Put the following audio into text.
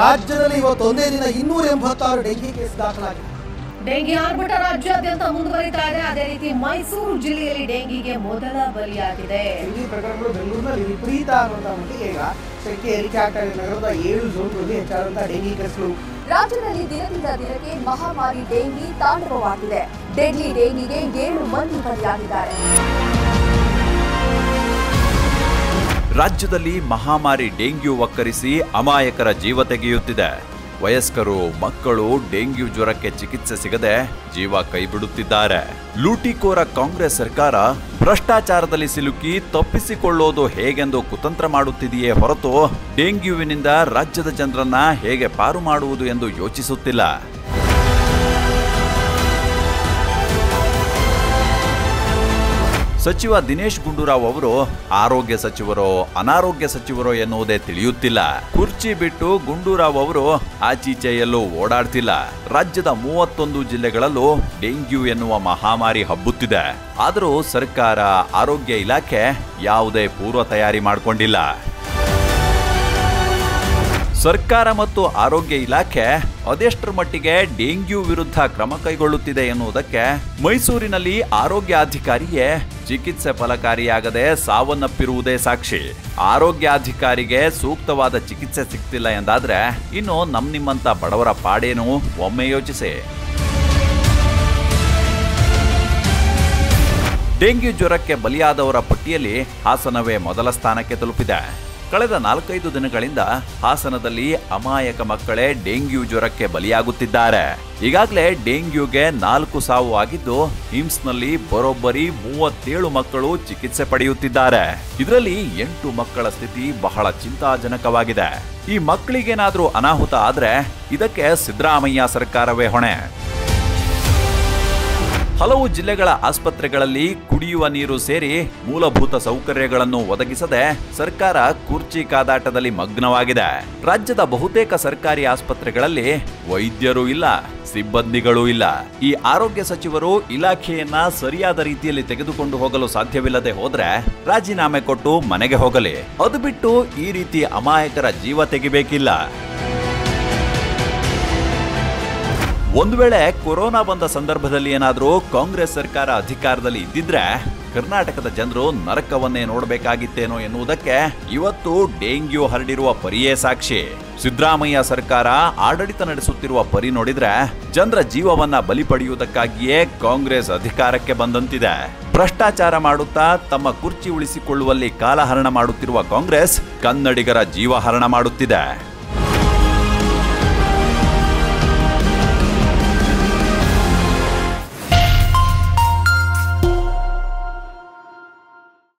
ರಾಜ್ಯದಲ್ಲಿ ಇವತ್ತು ಒಂದೇ ದಿನ ಇನ್ನೂರ ಎಂಬತ್ತಾರು ಡೆಂಗಿ ಕೇಸ್ ದಾಖಲಾಗಿದೆ. ಡೆಂಗಿ ಆರ್ಭಟ ರಾಜ್ಯಾದ್ಯಂತ ಮುಂದುವರಿತಾ ಇದೆ. ಅದೇ ರೀತಿ ಮೈಸೂರು ಜಿಲ್ಲೆಯಲ್ಲಿ ಡೆಂಗಿಗೆ ಮೊದಲ ಬಲಿಯಾಗಿದೆ. ಡೆಂಗಿ ಪ್ರಕರಣಗಳು ಬೆಂಗಳೂರಿನಲ್ಲಿ ವಿಪರೀತ ಆಗುವಂತಹ ಮಟ್ಟಿಗೆ ಈಗ ಸಂಖ್ಯೆ ಏರಿಕೆ ಆಗ್ತಾ ಇದೆ ನಗರದ ಏಳು ಝೋನ್ಗಳಲ್ಲಿ ಹೆಚ್ಚಾದಂತಹ ಡೆಂಗಿ ಕೇಸ್ಗಳು. ರಾಜ್ಯದಲ್ಲಿ ದಿನದಿಂದ ದಿನಕ್ಕೆ ಮಹಾಮಾರಿ ಡೆಂಗಿ ತಾಂಡವವಾಗಿದೆ. ಡೆಡ್ಲಿ ಡೆಂಗಿಗೆ ಏಳು ಮಂದಿ ಬಲಿಯಾಗಿದ್ದಾರೆ. ರಾಜ್ಯದಲ್ಲಿ ಮಹಾಮಾರಿ ಡೆಂಗ್ಯೂ ಒಕ್ಕರಿಸಿ ಅಮಾಯಕರ ಜೀವ ತೆಗೆಯುತ್ತಿದೆ. ವಯಸ್ಕರು, ಮಕ್ಕಳು ಡೆಂಗ್ಯೂ ಜ್ವರಕ್ಕೆ ಚಿಕಿತ್ಸೆ ಸಿಗದೆ ಜೀವ ಕೈಬಿಡುತ್ತಿದ್ದಾರೆ. ಲೂಟಿಕೋರ ಕಾಂಗ್ರೆಸ್ ಸರ್ಕಾರ ಭ್ರಷ್ಟಾಚಾರದಲ್ಲಿ ಸಿಲುಕಿ ತಪ್ಪಿಸಿಕೊಳ್ಳೋದು ಹೇಗೆಂದು ಕುತಂತ್ರ ಮಾಡುತ್ತಿದೆಯೇ ಹೊರತು ಡೆಂಗ್ಯೂವಿನಿಂದ ರಾಜ್ಯದ ಜನರನ್ನ ಹೇಗೆ ಪಾರು ಮಾಡುವುದು ಎಂದು ಯೋಚಿಸುತ್ತಿಲ್ಲ. ಸಚಿವ ದಿನೇಶ್ ಗುಂಡೂರಾವ್ ಅವರು ಆರೋಗ್ಯ ಸಚಿವರೋ, ಅನಾರೋಗ್ಯ ಸಚಿವರೋ ಎನ್ನುವುದೇ ತಿಳಿಯುತ್ತಿಲ್ಲ. ಕುರ್ಚಿ ಬಿಟ್ಟು ಗುಂಡೂರಾವ್ ಅವರು ಆಚೀಚೆ ಎಲ್ಲೂ ಓಡಾಡ್ತಿಲ್ಲ. ರಾಜ್ಯದ ಮೂವತ್ತೊಂದು ಜಿಲ್ಲೆಗಳಲ್ಲೂ ಡೆಂಗ್ಯೂ ಎನ್ನುವ ಮಹಾಮಾರಿ ಹಬ್ಬುತ್ತಿದೆ. ಆದರೂ ಸರ್ಕಾರ, ಆರೋಗ್ಯ ಇಲಾಖೆ ಯಾವುದೇ ಪೂರ್ವ ತಯಾರಿ ಮಾಡಿಕೊಂಡಿಲ್ಲ. ಸರ್ಕಾರ ಮತ್ತು ಆರೋಗ್ಯ ಇಲಾಖೆ ಅದೆಷ್ಟರ ಮಟ್ಟಿಗೆ ಡೆಂಗ್ಯೂ ವಿರುದ್ಧ ಕ್ರಮ ಕೈಗೊಳ್ಳುತ್ತಿದೆ ಎನ್ನುವುದಕ್ಕೆ ಮೈಸೂರಿನಲ್ಲಿ ಆರೋಗ್ಯಾಧಿಕಾರಿಯೇ ಚಿಕಿತ್ಸೆ ಫಲಕಾರಿಯಾಗದೆ ಸಾವನ್ನಪ್ಪಿರುವುದೇ ಸಾಕ್ಷಿ. ಆರೋಗ್ಯಾಧಿಕಾರಿಗೆ ಸೂಕ್ತವಾದ ಚಿಕಿತ್ಸೆ ಸಿಗ್ತಿಲ್ಲ ಎಂದಾದ್ರೆ ಇನ್ನು ನಮ್ ನಿಮ್ಮಂತ ಬಡವರ ಪಾಡೇನು? ಒಮ್ಮೆ ಯೋಚಿಸಿ. ಡೆಂಗ್ಯೂ ಜ್ವರಕ್ಕೆ ಬಲಿಯಾದವರ ಪಟ್ಟಿಯಲ್ಲಿ ಹಾಸನವೇ ಮೊದಲ ಸ್ಥಾನಕ್ಕೆ ತಲುಪಿದೆ. ಕಳೆದ ನಾಲ್ಕೈದು ದಿನಗಳಿಂದ ಹಾಸನದಲ್ಲಿ ಅಮಾಯಕ ಮಕ್ಕಳೇ ಡೆಂಗ್ಯೂ ಜ್ವರಕ್ಕೆ ಬಲಿಯಾಗುತ್ತಿದ್ದಾರೆ. ಈಗಾಗಲೇ ಡೆಂಗ್ಯೂಗೆ ನಾಲ್ಕು ಸಾವು ಆಗಿದ್ದು, ಹಿಮ್ಸ್ನಲ್ಲಿ ಬರೋಬ್ಬರಿ ಮೂವತ್ತೇಳು ಮಕ್ಕಳು ಚಿಕಿತ್ಸೆ ಪಡೆಯುತ್ತಿದ್ದಾರೆ. ಇದರಲ್ಲಿ ಎಂಟು ಮಕ್ಕಳ ಸ್ಥಿತಿ ಬಹಳ ಚಿಂತಾಜನಕವಾಗಿದೆ. ಈ ಮಕ್ಕಳಿಗೇನಾದ್ರೂ ಅನಾಹುತ ಆದ್ರೆ ಇದಕ್ಕೆ ಸಿದ್ದರಾಮಯ್ಯ ಸರ್ಕಾರವೇ ಹೊಣೆ. ಹಲವು ಜಿಲ್ಲೆಗಳ ಆಸ್ಪತ್ರೆಗಳಲ್ಲಿ ಕುಡಿಯುವ ನೀರು ಸೇರಿ ಮೂಲಭೂತ ಸೌಕರ್ಯಗಳನ್ನು ಒದಗಿಸದೆ ಸರ್ಕಾರ ಕುರ್ಚಿ ಕಾದಾಟದಲ್ಲಿ ಮಗ್ನವಾಗಿದೆ. ರಾಜ್ಯದ ಬಹುತೇಕ ಸರ್ಕಾರಿ ಆಸ್ಪತ್ರೆಗಳಲ್ಲಿ ವೈದ್ಯರು ಇಲ್ಲ, ಸಿಬ್ಬಂದಿಗಳೂ ಇಲ್ಲ. ಈ ಆರೋಗ್ಯ ಸಚಿವರು ಇಲಾಖೆಯನ್ನ ಸರಿಯಾದ ರೀತಿಯಲ್ಲಿ ತೆಗೆದುಕೊಂಡು ಹೋಗಲು ಸಾಧ್ಯವಿಲ್ಲದೆ ಹೋದ್ರೆ ರಾಜೀನಾಮೆ ಕೊಟ್ಟು ಮನೆಗೆ ಹೋಗಲಿ. ಅದು ಬಿಟ್ಟು ಈ ರೀತಿ ಅಮಾಯಕರ ಜೀವ ತೆಗಿಬೇಕಿಲ್ಲ. ಒಂದು ವೇಳೆ ಕೊರೋನಾ ಬಂದ ಸಂದರ್ಭದಲ್ಲಿ ಏನಾದರೂ ಕಾಂಗ್ರೆಸ್ ಸರ್ಕಾರ ಅಧಿಕಾರದಲ್ಲಿ ಇದ್ದಿದ್ರೆ ಕರ್ನಾಟಕದ ಜನರು ನರಕವನ್ನೇ ನೋಡಬೇಕಾಗಿತ್ತೇನೋ ಎನ್ನುವುದಕ್ಕೆ ಇವತ್ತು ಡೆಂಗ್ಯೂ ಹರಡಿರುವ ಪರಿಯೇ ಸಾಕ್ಷಿ. ಸಿದ್ದರಾಮಯ್ಯ ಸರ್ಕಾರ ಆಡಳಿತ ನಡೆಸುತ್ತಿರುವ ಪರಿ ನೋಡಿದ್ರೆ ಜನರ ಜೀವವನ್ನ ಬಲಿ ಪಡೆಯುವುದಕ್ಕಾಗಿಯೇ ಕಾಂಗ್ರೆಸ್ ಅಧಿಕಾರಕ್ಕೆ ಬಂದಂತಿದೆ. ಭ್ರಷ್ಟಾಚಾರ ಮಾಡುತ್ತಾ ತಮ್ಮ ಕುರ್ಚಿ ಉಳಿಸಿಕೊಳ್ಳುವಲ್ಲಿ ಕಾಲಹರಣ ಮಾಡುತ್ತಿರುವ ಕಾಂಗ್ರೆಸ್ ಕನ್ನಡಿಗರ ಜೀವಹರಣ ಮಾಡುತ್ತಿದೆ.